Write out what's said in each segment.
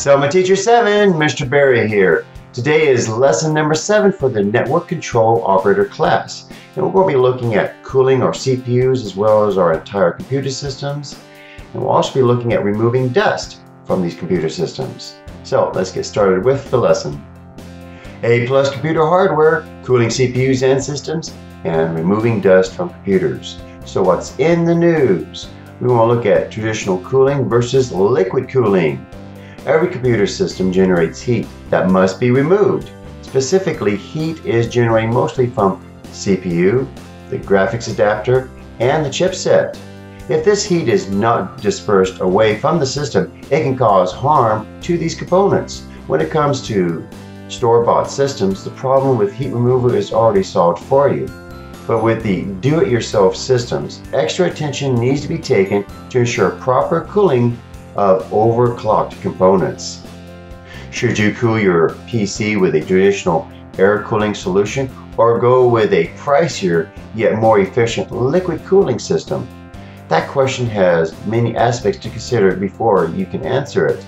Selma Teacher 7, Mr. Berry here. Today is lesson number 7 for the Network Control Operator class. And we're going to be looking at cooling our CPUs as well as our entire computer systems. And we'll also be looking at removing dust from these computer systems. So let's get started with the lesson. A plus computer hardware, cooling CPUs and systems, and removing dust from computers. So what's in the news? We want to look at traditional cooling versus liquid cooling. Every computer system generates heat that must be removed. Specifically, heat is generated mostly from CPU, the graphics adapter, and the chipset. If this heat is not dispersed away from the system, it can cause harm to these components. When it comes to store-bought systems, the problem with heat removal is already solved for you. But with the do-it-yourself systems, extra attention needs to be taken to ensure proper cooling of overclocked components. Should you cool your PC with a traditional air cooling solution or go with a pricier yet more efficient liquid cooling system? That question has many aspects to consider before you can answer it.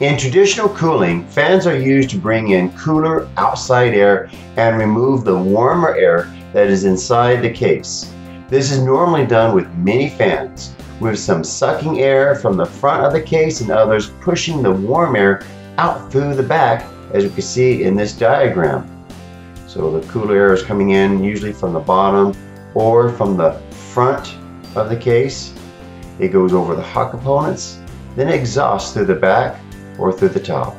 In traditional cooling, fans are used to bring in cooler outside air and remove the warmer air that is inside the case. This is normally done with many fans with some sucking air from the front of the case and others pushing the warm air out through the back as you can see in this diagram. So the cooler air is coming in usually from the bottom or from the front of the case. It goes over the hot components, then exhausts through the back or through the top.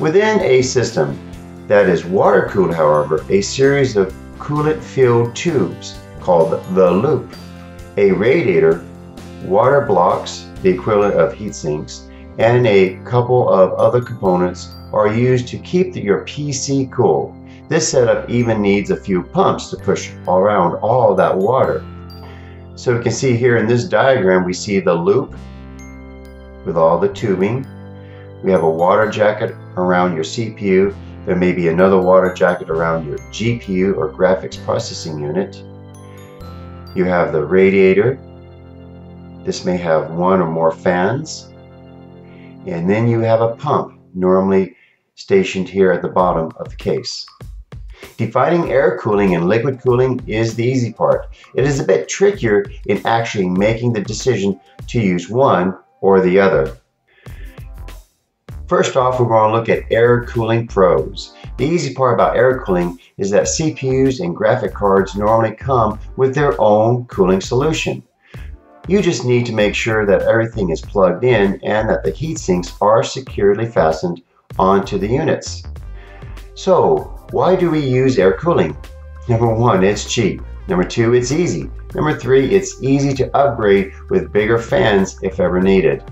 Within a system that is water cooled, however, a series of coolant filled tubes called the loop a radiator, water blocks, the equivalent of heat sinks, and a couple of other components are used to keep your PC cool. This setup even needs a few pumps to push around all that water. So we can see here in this diagram, we see the loop with all the tubing. We have a water jacket around your CPU. There may be another water jacket around your GPU or graphics processing unit. You have the radiator. This may have one or more fans. And then you have a pump, normally stationed here at the bottom of the case. Defining air cooling and liquid cooling is the easy part. It is a bit trickier in actually making the decision to use one or the other. First off, we're going to look at air cooling pros. The easy part about air cooling is that CPUs and graphic cards normally come with their own cooling solution. You just need to make sure that everything is plugged in and that the heat sinks are securely fastened onto the units. So, why do we use air cooling? Number one, it's cheap. Number two, it's easy. Number three, it's easy to upgrade with bigger fans if ever needed.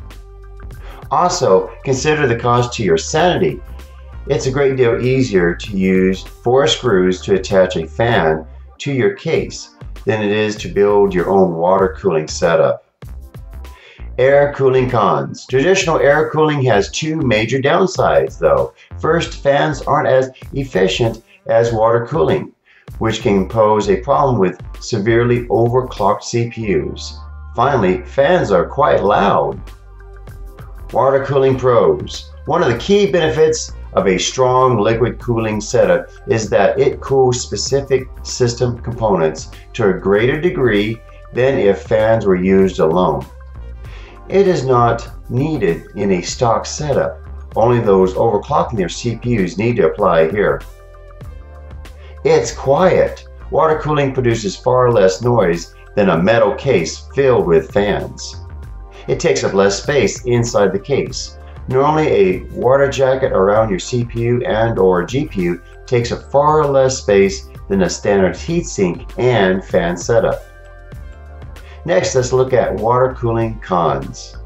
Also, consider the cost to your sanity. It's a great deal easier to use four screws to attach a fan to your case than it is to build your own water cooling setup. Air cooling cons. Traditional air cooling has two major downsides though. First, fans aren't as efficient as water cooling, which can pose a problem with severely overclocked CPUs. Finally, fans are quite loud, Water Cooling Pros. One of the key benefits of a strong liquid cooling setup is that it cools specific system components to a greater degree than if fans were used alone. It is not needed in a stock setup. Only those overclocking their CPUs need to apply here. It's quiet. Water cooling produces far less noise than a metal case filled with fans. It takes up less space inside the case. Normally a water jacket around your CPU and or GPU takes up far less space than a standard heatsink and fan setup. Next, let's look at water cooling cons.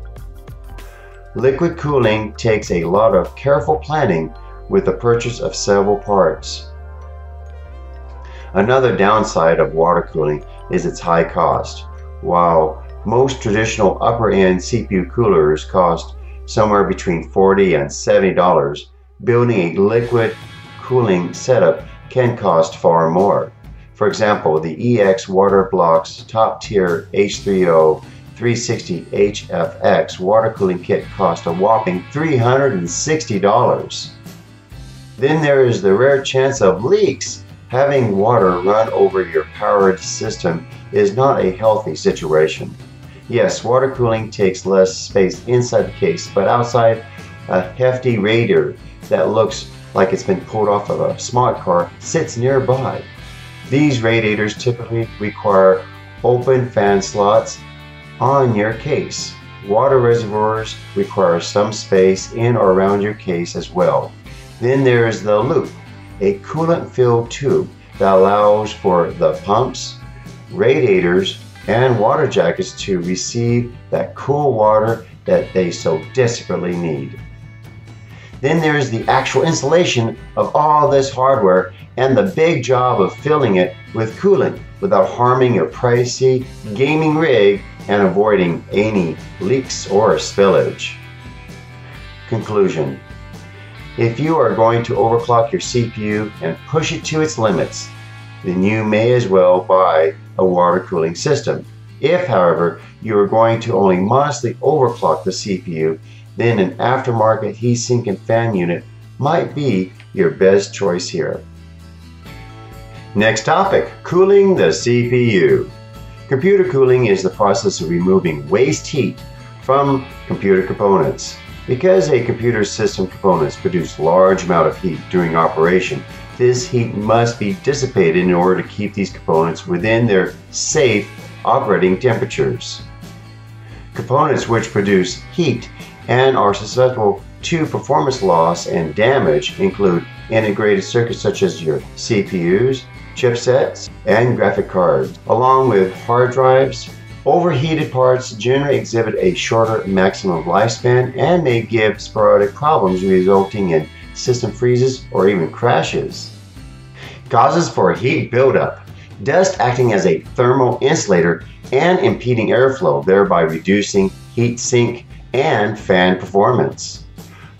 Liquid cooling takes a lot of careful planning with the purchase of several parts. Another downside of water cooling is its high cost. While most traditional upper-end CPU coolers cost somewhere between 40 and $70. Building a liquid cooling setup can cost far more. For example, the EK Water Blocks top tier H3O 360HFX water cooling kit cost a whopping $360. Then there is the rare chance of leaks. Having water run over your powered system is not a healthy situation. Yes, water cooling takes less space inside the case, but outside, a hefty radiator that looks like it's been pulled off of a smart car sits nearby. These radiators typically require open fan slots on your case. Water reservoirs require some space in or around your case as well. Then there is the loop, a coolant filled tube that allows for the pumps, radiators, and water jackets to receive that cool water that they so desperately need. Then there's the actual installation of all this hardware and the big job of filling it with coolant without harming your pricey gaming rig and avoiding any leaks or spillage. Conclusion If you are going to overclock your CPU and push it to its limits, then you may as well buy a water cooling system. If, however, you are going to only modestly overclock the CPU, then an aftermarket heatsink and fan unit might be your best choice here. Next topic, cooling the CPU. Computer cooling is the process of removing waste heat from computer components. Because a computer system components produce large amount of heat during operation, this heat must be dissipated in order to keep these components within their safe operating temperatures. Components which produce heat and are susceptible to performance loss and damage include integrated circuits such as your CPUs, chipsets, and graphic cards, along with hard drives. Overheated parts generally exhibit a shorter maximum lifespan and may give sporadic problems resulting in system freezes or even crashes. Causes for heat buildup. Dust acting as a thermal insulator and impeding airflow, thereby reducing heat sink and fan performance.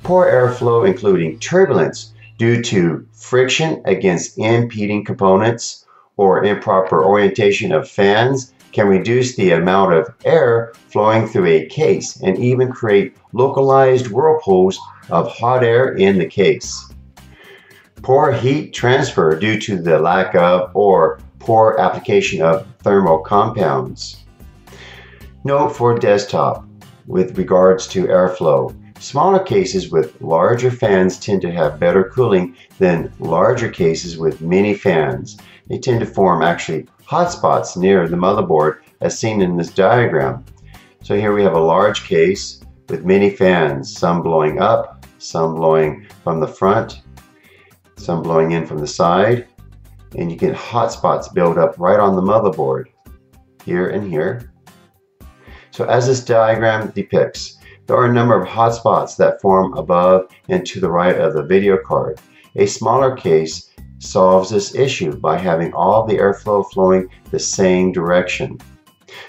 Poor airflow including turbulence due to friction against impeding components or improper orientation of fans can reduce the amount of air flowing through a case and even create localized whirlpools of hot air in the case. Poor heat transfer due to the lack of or poor application of thermal compounds. Note for desktop with regards to airflow. Smaller cases with larger fans tend to have better cooling than larger cases with many fans. They tend to form actually hotspots near the motherboard as seen in this diagram. So here we have a large case with many fans, some blowing up, some blowing from the front, some blowing in from the side, and you get hot spots build up right on the motherboard, here and here. So as this diagram depicts, there are a number of hot spots that form above and to the right of the video card. A smaller case solves this issue by having all the airflow flowing the same direction.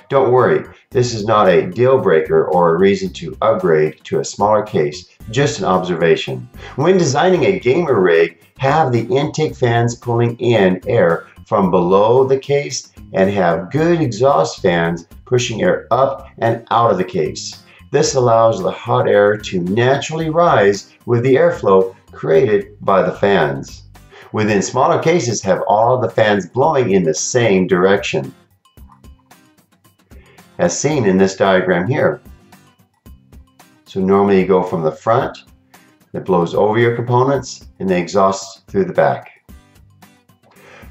Don't worry, this is not a deal breaker or a reason to upgrade to a smaller case, just an observation. When designing a gamer rig, have the intake fans pulling in air from below the case and have good exhaust fans pushing air up and out of the case. This allows the hot air to naturally rise with the airflow created by the fans. Within smaller cases have all the fans blowing in the same direction. As seen in this diagram here. So normally you go from the front, it blows over your components, and the exhaust through the back.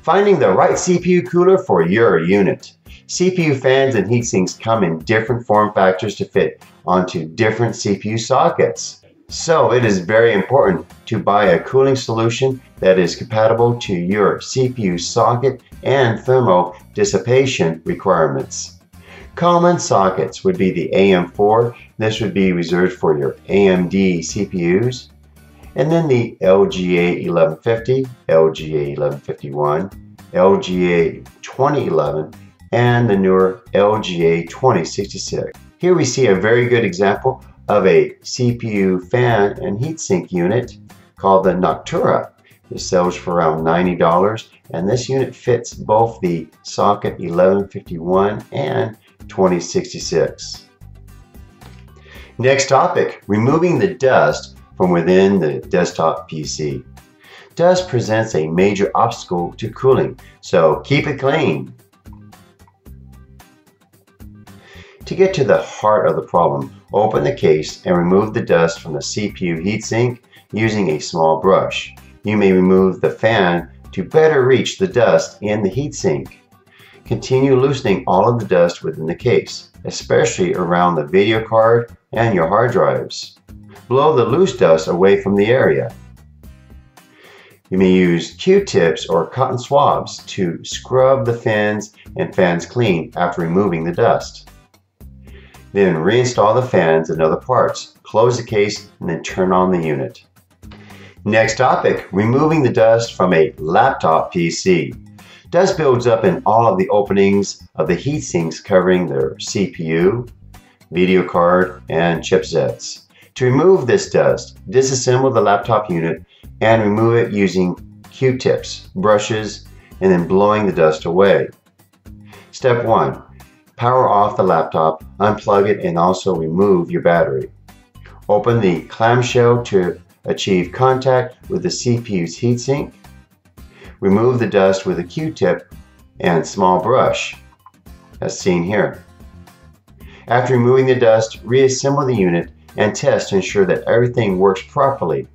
Finding the right CPU cooler for your unit. CPU fans and heatsinks come in different form factors to fit onto different CPU sockets. So it is very important to buy a cooling solution that is compatible to your CPU socket and thermal dissipation requirements. Common sockets would be the AM4, this would be reserved for your AMD CPUs, and then the LGA 1150, LGA 1151, LGA 2011, and the newer LGA 2066. Here we see a very good example of a CPU fan and heatsink unit called the Noctua. This sells for around $90 and this unit fits both the socket 1151 and 2066. Next topic, removing the dust from within the desktop PC. Dust presents a major obstacle to cooling, so keep it clean. To get to the heart of the problem, open the case and remove the dust from the CPU heatsink using a small brush. You may remove the fan to better reach the dust in the heatsink. Continue loosening all of the dust within the case, especially around the video card and your hard drives. Blow the loose dust away from the area. You may use Q-tips or cotton swabs to scrub the fans and fans clean after removing the dust. Then reinstall the fans and other parts, close the case, and then turn on the unit. Next topic, removing the dust from a laptop PC. Dust builds up in all of the openings of the heat sinks covering their CPU, video card, and chipsets. To remove this dust, disassemble the laptop unit and remove it using Q-tips, brushes, and then blowing the dust away. Step 1. Power off the laptop, unplug it, and also remove your battery. Open the clamshell to achieve contact with the CPU's heatsink. Remove the dust with a Q-tip and small brush, as seen here. After removing the dust, reassemble the unit and test to ensure that everything works properly.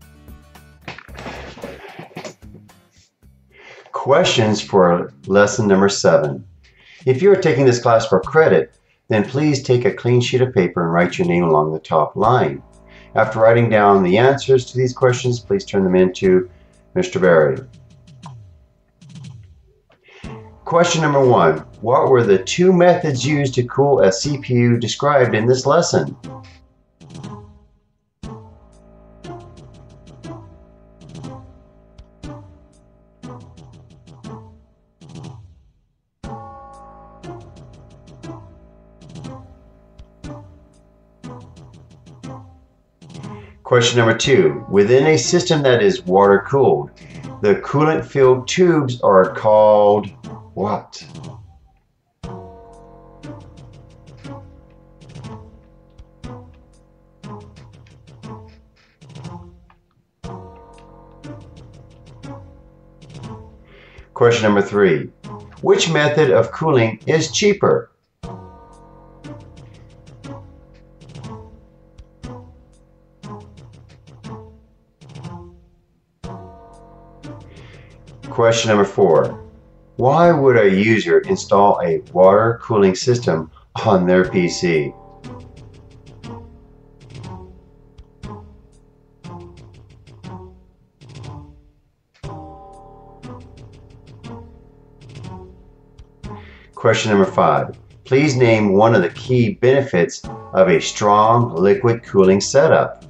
Questions for lesson number seven. If you are taking this class for credit, then please take a clean sheet of paper and write your name along the top line. After writing down the answers to these questions, please turn them in to Mr. Berry. Question number one. What were the two methods used to cool a CPU described in this lesson? Question number two. Within a system that is water cooled, the coolant filled tubes are called what? Question number three. Which method of cooling is cheaper? Question number four. Why would a user install a water cooling system on their PC? Question number five. Please name one of the key benefits of a strong liquid cooling setup.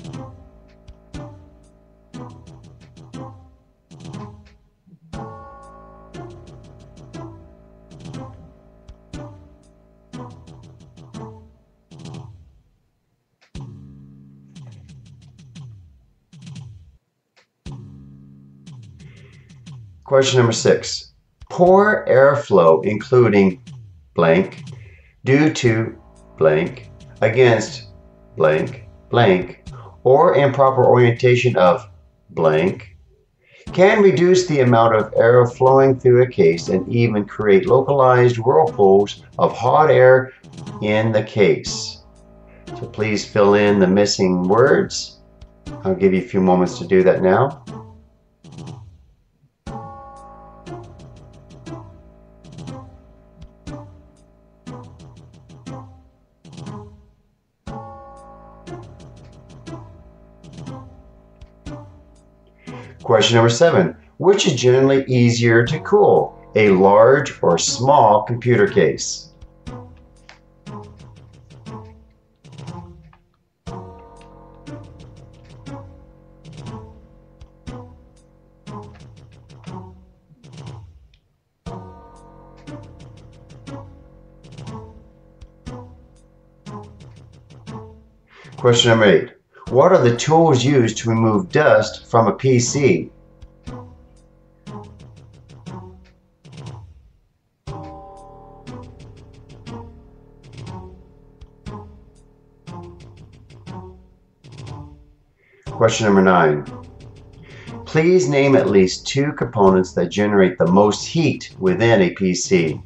Question number six. Poor airflow, including blank, due to blank, against blank, blank, or improper orientation of blank, can reduce the amount of air flowing through a case and even create localized whirlpools of hot air in the case. So please fill in the missing words. I'll give you a few moments to do that now. Question number seven. Which is generally easier to cool, a large or small computer case? Question number eight. What are the tools used to remove dust from a PC? Question number nine. Please name at least two components that generate the most heat within a PC.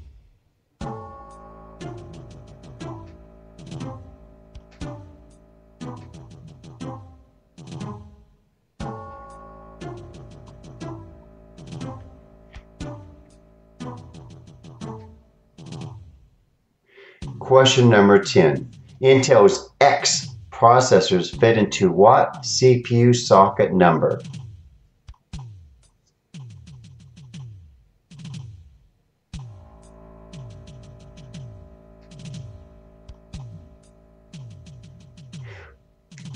Question number 10. Intel's X processors fit into what CPU socket number?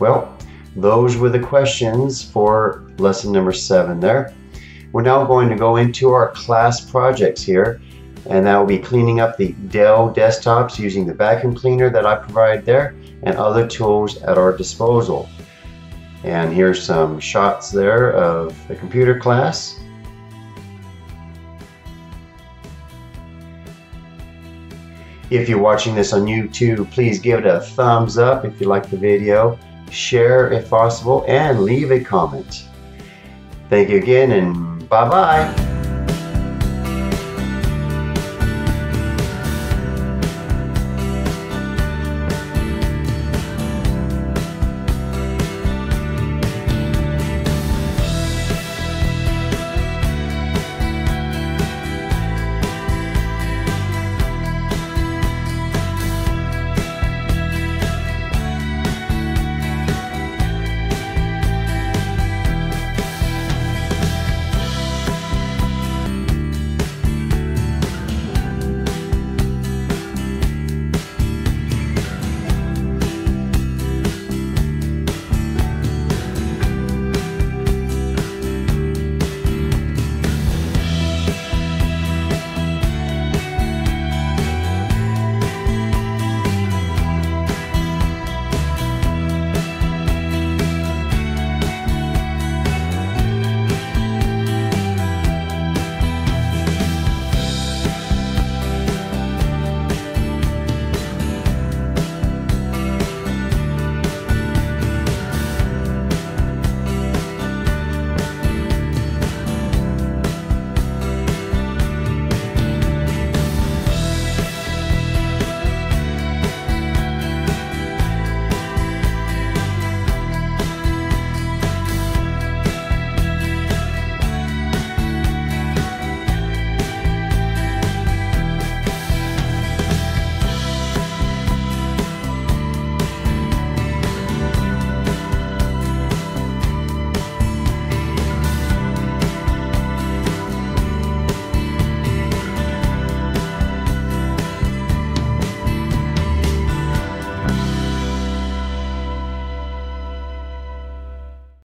Well, those were the questions for lesson number seven there. We're now going to go into our class projects here and that will be cleaning up the Dell desktops using the vacuum cleaner that I provide there and other tools at our disposal. And here's some shots there of the computer class. If you're watching this on YouTube, please give it a thumbs up if you like the video, share if possible, and leave a comment. Thank you again and bye-bye.